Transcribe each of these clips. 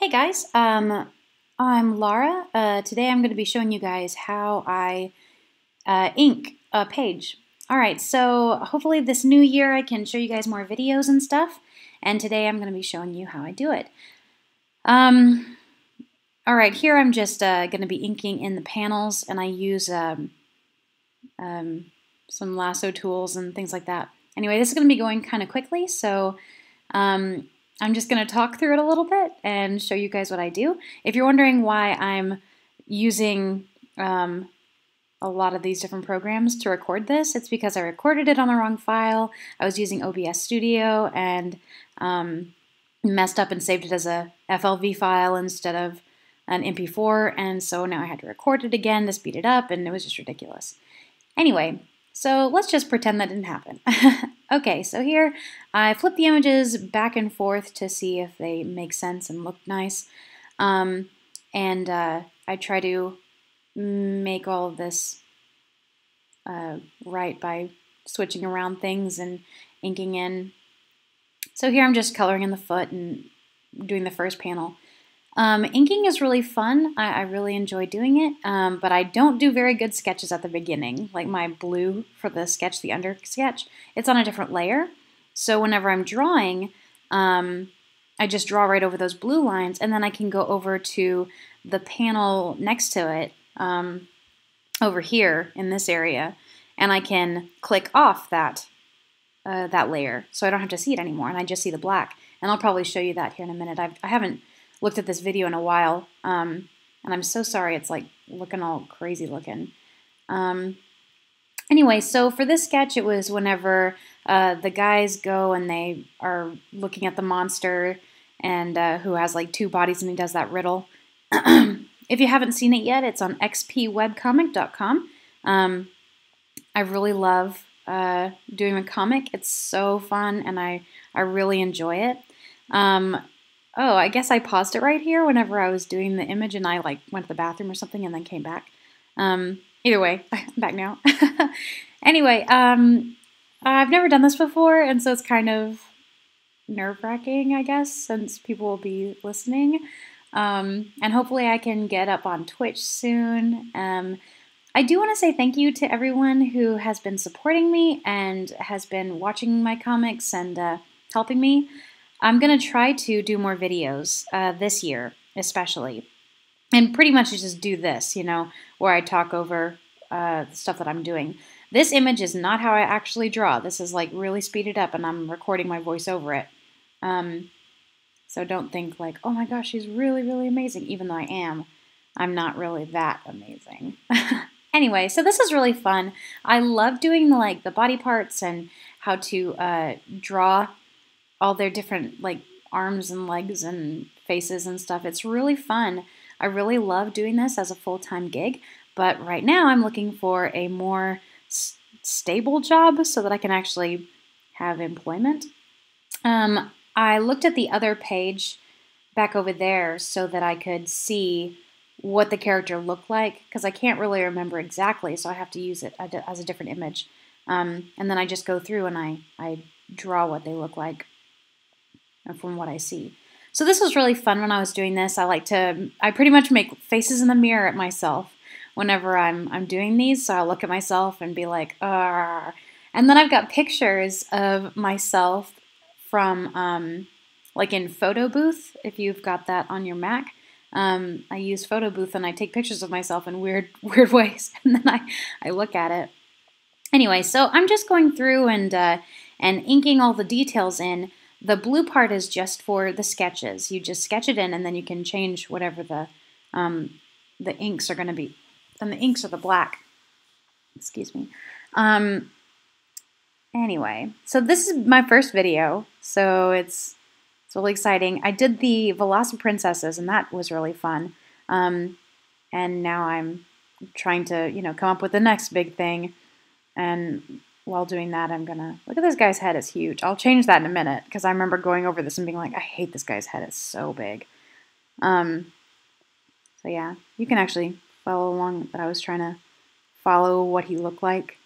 Hey guys, um, I'm Laura. Uh, today I'm going to be showing you guys how I uh, ink a page. Alright, so hopefully this new year I can show you guys more videos and stuff, and today I'm going to be showing you how I do it. Um, Alright, here I'm just uh, going to be inking in the panels, and I use um, um, some lasso tools and things like that. Anyway, this is going to be going kind of quickly, so um, I'm just going to talk through it a little bit and show you guys what I do. If you're wondering why I'm using um, a lot of these different programs to record this, it's because I recorded it on the wrong file. I was using OBS Studio and um, messed up and saved it as a FLV file instead of an MP4, and so now I had to record it again to speed it up, and it was just ridiculous. Anyway, so let's just pretend that didn't happen. okay, so here I flip the images back and forth to see if they make sense and look nice. Um, and uh, I try to make all of this uh, right by switching around things and inking in. So here I'm just coloring in the foot and doing the first panel. Um, inking is really fun. I, I really enjoy doing it, um, but I don't do very good sketches at the beginning. Like my blue for the sketch, the under sketch, it's on a different layer. So whenever I'm drawing, um, I just draw right over those blue lines, and then I can go over to the panel next to it, um, over here in this area, and I can click off that uh, that layer, so I don't have to see it anymore, and I just see the black. And I'll probably show you that here in a minute. I've, I haven't looked at this video in a while, um, and I'm so sorry it's like looking all crazy looking. Um, anyway, so for this sketch, it was whenever uh, the guys go and they are looking at the monster and uh, who has like two bodies and he does that riddle. if you haven't seen it yet, it's on xpwebcomic.com. Um, I really love uh, doing a comic. It's so fun and I, I really enjoy it. Um, Oh, I guess I paused it right here whenever I was doing the image and I like went to the bathroom or something and then came back. Um, either way, I'm back now. anyway, um, I've never done this before and so it's kind of nerve-wracking, I guess, since people will be listening. Um, and hopefully I can get up on Twitch soon. Um, I do want to say thank you to everyone who has been supporting me and has been watching my comics and uh, helping me. I'm going to try to do more videos uh, this year, especially. And pretty much just do this, you know, where I talk over uh, the stuff that I'm doing. This image is not how I actually draw. This is like really speeded up and I'm recording my voice over it. Um, so don't think like, oh my gosh, she's really, really amazing, even though I am. I'm not really that amazing. anyway, so this is really fun. I love doing the, like the body parts and how to uh, draw all their different like arms and legs and faces and stuff. It's really fun. I really love doing this as a full-time gig, but right now I'm looking for a more stable job so that I can actually have employment. Um, I looked at the other page back over there so that I could see what the character looked like because I can't really remember exactly, so I have to use it as a different image. Um, and then I just go through and I, I draw what they look like from what I see. So this was really fun when I was doing this. I like to, I pretty much make faces in the mirror at myself whenever I'm, I'm doing these. So I'll look at myself and be like, Arr. and then I've got pictures of myself from, um, like in Photo Booth, if you've got that on your Mac. Um, I use Photo Booth and I take pictures of myself in weird, weird ways, and then I, I look at it. Anyway, so I'm just going through and uh, and inking all the details in the blue part is just for the sketches. You just sketch it in and then you can change whatever the, um, the inks are going to be. And the inks are the black. Excuse me. Um, anyway, so this is my first video, so it's, it's really exciting. I did the Velociprincesses, and that was really fun. Um, and now I'm trying to, you know, come up with the next big thing. And while doing that, I'm gonna look at this guy's head It's huge. I'll change that in a minute because I remember going over this and being like, I hate this guy's head. It's so big. Um, so yeah, you can actually follow along. But I was trying to follow what he looked like.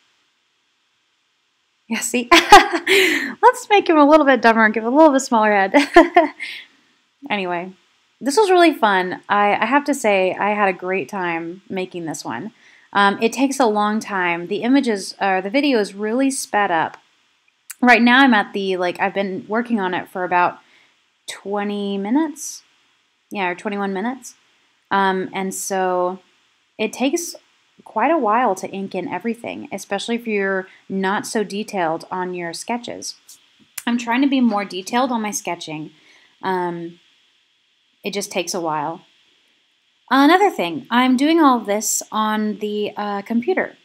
Yeah, see, let's make him a little bit dumber and give him a little bit smaller head. anyway, this was really fun. I, I, have to say, I had a great time making this one. Um, it takes a long time. The images, or uh, the video is really sped up. Right now I'm at the, like, I've been working on it for about 20 minutes. Yeah, or 21 minutes. Um, and so it takes quite a while to ink in everything, especially if you're not so detailed on your sketches. I'm trying to be more detailed on my sketching. Um, it just takes a while. Another thing, I'm doing all this on the uh, computer.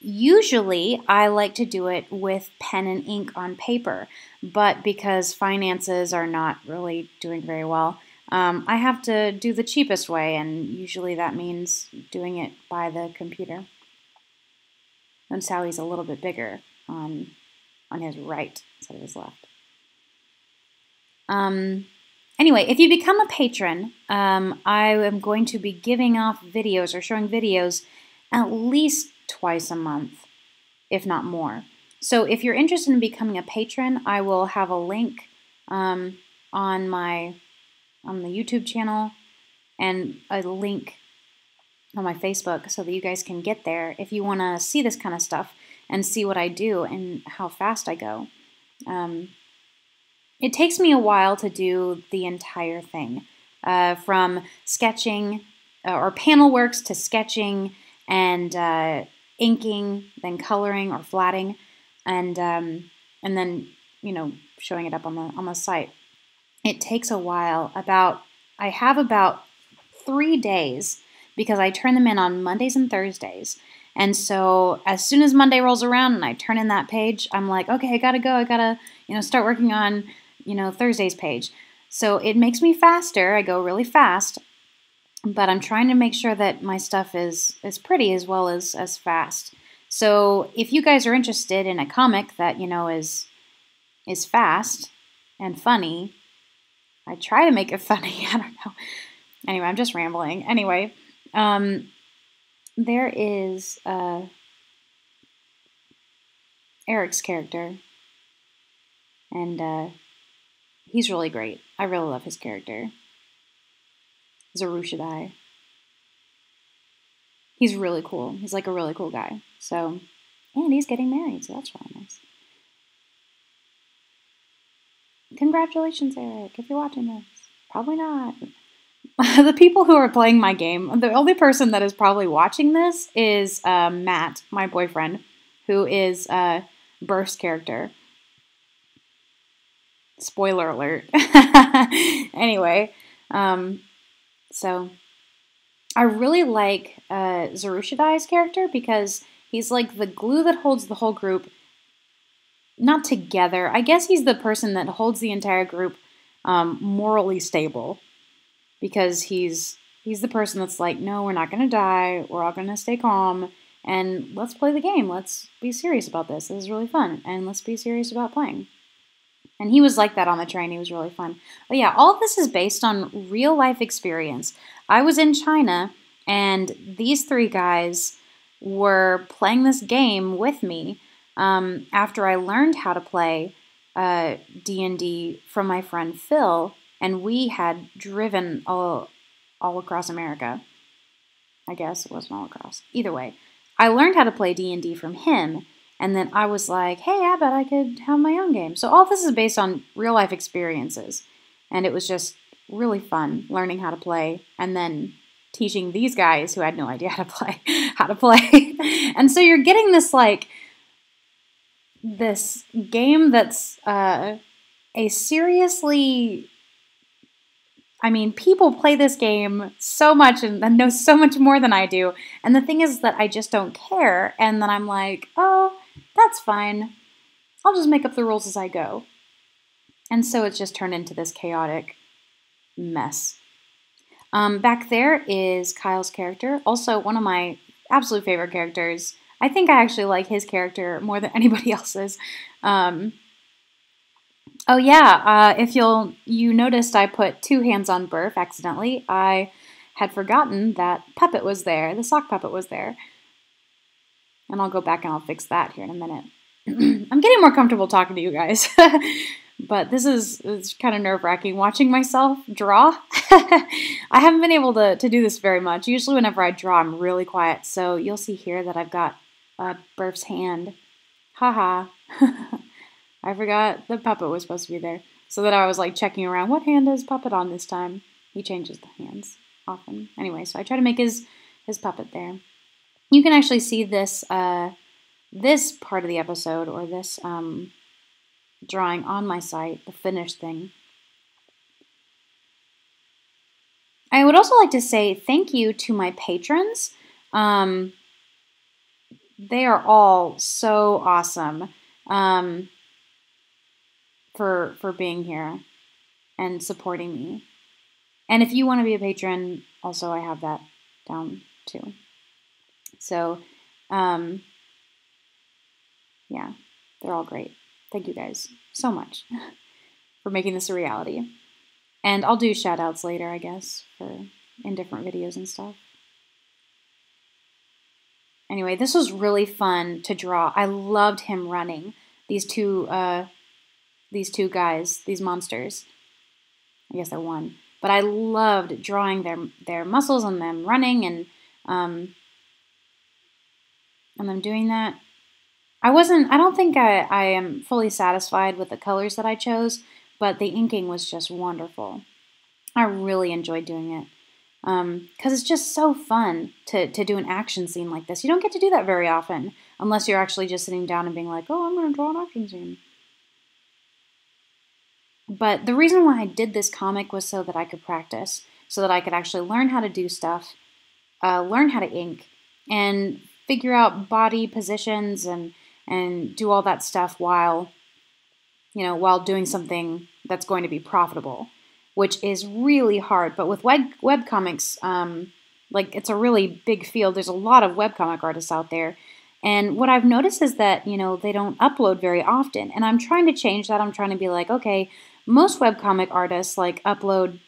Usually, I like to do it with pen and ink on paper, but because finances are not really doing very well, um, I have to do the cheapest way, and usually that means doing it by the computer. And Sally's a little bit bigger on, on his right instead of his left. Um, anyway, if you become a patron, um, I am going to be giving off videos or showing videos at least twice a month, if not more. So if you're interested in becoming a patron, I will have a link um, on my on the YouTube channel and a link on my Facebook so that you guys can get there if you want to see this kind of stuff and see what I do and how fast I go. Um, it takes me a while to do the entire thing, uh, from sketching uh, or panel works to sketching and uh, inking, then coloring or flatting, and um, and then you know showing it up on the on the site. It takes a while. About I have about three days because I turn them in on Mondays and Thursdays. And so as soon as Monday rolls around and I turn in that page, I'm like, okay, I gotta go. I gotta, you know, start working on, you know, Thursday's page. So it makes me faster. I go really fast, but I'm trying to make sure that my stuff is is pretty as well as as fast. So if you guys are interested in a comic that you know is is fast and funny, I try to make it funny. I don't know. Anyway, I'm just rambling. Anyway, um, there is uh, Eric's character, and uh, he's really great. I really love his character. Zarushadai. He's really cool. He's like a really cool guy. So, and he's getting married, so that's really nice. Congratulations, Eric, if you're watching this. Probably not. the people who are playing my game, the only person that is probably watching this is uh, Matt, my boyfriend, who is uh, Burf's character. Spoiler alert. anyway, um, so I really like uh, Zarushadai's character because he's like the glue that holds the whole group not together. I guess he's the person that holds the entire group um, morally stable because he's he's the person that's like, no, we're not going to die. We're all going to stay calm and let's play the game. Let's be serious about this. This is really fun, and let's be serious about playing. And he was like that on the train. He was really fun. But yeah, all of this is based on real life experience. I was in China, and these three guys were playing this game with me um, after I learned how to play uh, D&D from my friend Phil, and we had driven all, all across America. I guess it wasn't all across. Either way, I learned how to play D&D from him, and then I was like, hey, I bet I could have my own game. So all this is based on real life experiences, and it was just really fun learning how to play, and then teaching these guys who had no idea how to play how to play. and so you're getting this like this game that's uh, a seriously I mean, people play this game so much and, know so much more than I do. And the thing is that I just don't care. And then I'm like, oh, that's fine. I'll just make up the rules as I go. And so it's just turned into this chaotic mess. Um, back there is Kyle's character, also one of my absolute favorite characters. I think I actually like his character more than anybody else's. Um, oh yeah, uh, if you'll you noticed, I put two hands on Burf accidentally. I had forgotten that puppet was there. The sock puppet was there, and I'll go back and I'll fix that here in a minute. I'm getting more comfortable talking to you guys. but this is it's kind of nerve wracking watching myself draw. I haven't been able to, to do this very much. Usually, whenever I draw, I'm really quiet. So you'll see here that I've got uh, Burf's hand. Haha. I forgot the puppet was supposed to be there. So that I was like checking around what hand is puppet on this time. He changes the hands often. Anyway, so I try to make his his puppet there. You can actually see this uh, this part of the episode or this um, drawing on my site, the finished thing. I would also like to say thank you to my patrons. Um, they are all so awesome um, for for being here and supporting me. And if you want to be a patron, also I have that down too. So, um, yeah, they're all great. Thank you guys so much for making this a reality. And I'll do shout outs later, I guess, for in different videos and stuff. Anyway, this was really fun to draw. I loved him running. These two uh these two guys, these monsters. I guess they're one. But I loved drawing their their muscles and them running and um and I'm doing that. I wasn't, I don't think I, I am fully satisfied with the colors that I chose, but the inking was just wonderful. I really enjoyed doing it because um, it's just so fun to, to do an action scene like this. You don't get to do that very often unless you're actually just sitting down and being like, oh, I'm going to draw an action scene. But the reason why I did this comic was so that I could practice, so that I could actually learn how to do stuff, uh, learn how to ink, and figure out body positions and and do all that stuff while you know while doing something that's going to be profitable which is really hard. But with web web comics um, like it's a really big field. There's a lot of web comic artists out there. And what i've noticed is that you know they don't upload very often. And i'm trying to change that. I'm trying to be like okay most web comic artists like upload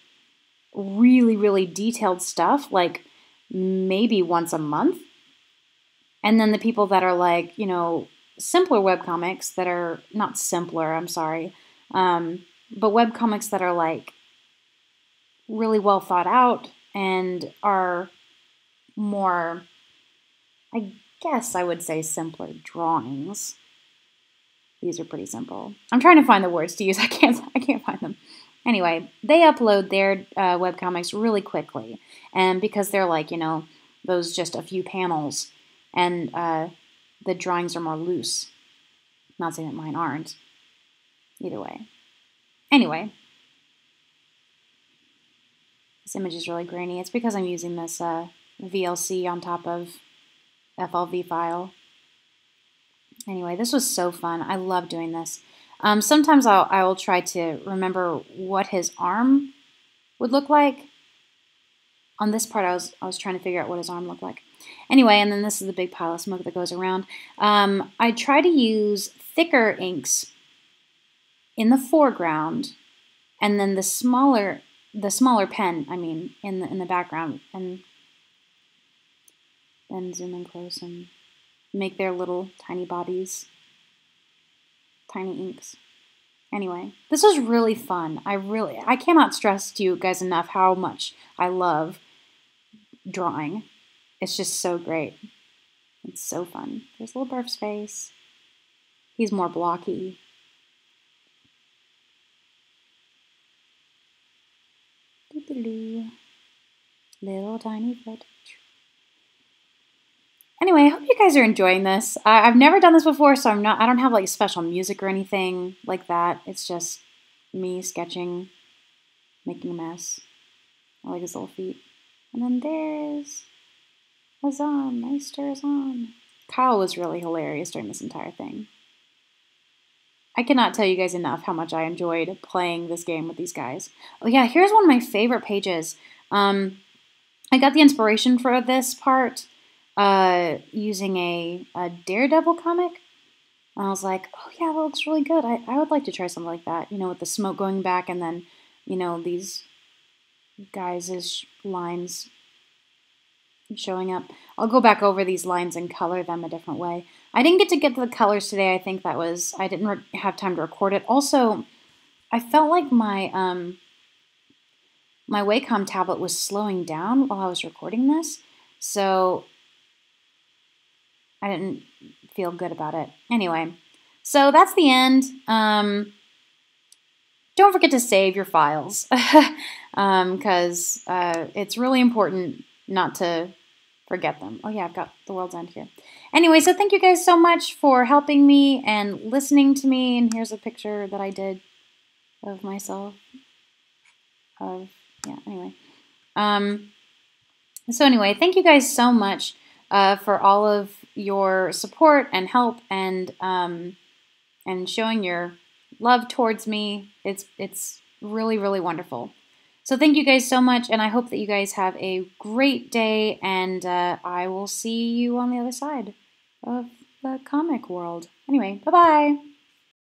really really detailed stuff like maybe once a month and then the people that are like you know simpler web comics that are not simpler, I'm sorry, um, but web comics that are like really well thought out and are more, I guess I would say simpler drawings. These are pretty simple. I'm trying to find the words to use. I can't. I can't find them. Anyway, they upload their uh, web comics really quickly, and because they're like you know those just a few panels, and uh, the drawings are more loose. Not saying that mine aren't. Either way. Anyway, this image is really grainy. It's because I'm using this uh, VLC on top of FLV file. Anyway, this was so fun. I love doing this. Um, sometimes I'll, I will try to remember what his arm would look like. On this part, I was, I was trying to figure out what his arm looked like. Anyway, and then this is the big pile of smoke that goes around. Um, I try to use thicker inks in the foreground, and then the smaller the smaller pen, I mean, in the in the background, and then zoom in close and make their little tiny bodies, tiny inks. Anyway, this was really fun. I really I cannot stress to you guys enough how much I love drawing. It's just so great. It's so fun. There's little Burf's face. He's more blocky. Little tiny foot. Anyway, I hope you guys are enjoying this. I've never done this before, so I'm not. I don't have like special music or anything like that. It's just me sketching, making a mess. I like his little feet. And then there's Azan, Meister Azan. Kyle was really hilarious during this entire thing. I cannot tell you guys enough how much I enjoyed playing this game with these guys. Oh yeah, here's one of my favorite pages. Um, I got the inspiration for this part uh, using a, a Daredevil comic. And I was like, oh yeah, that looks really good. I, I would like to try something like that, you know, with the smoke going back and then, you know, these guys' lines showing up. I'll go back over these lines and color them a different way. I didn't get to get to the colors today. I think that was, I didn't have time to record it. Also, I felt like my um, my Wacom tablet was slowing down while I was recording this, so I didn't feel good about it. Anyway, so that's the end. Um, don't forget to save your files because um, uh, it's really important not to forget them. Oh yeah, I've got the world's end here. Anyway, so thank you guys so much for helping me and listening to me. And here's a picture that I did of myself. Of yeah. Anyway, um, so anyway, thank you guys so much uh, for all of your support and help and um, and showing your love towards me. It's it's really really wonderful. So thank you guys so much, and I hope that you guys have a great day, and uh, I will see you on the other side of the comic world. Anyway, bye bye.